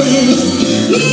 amantes.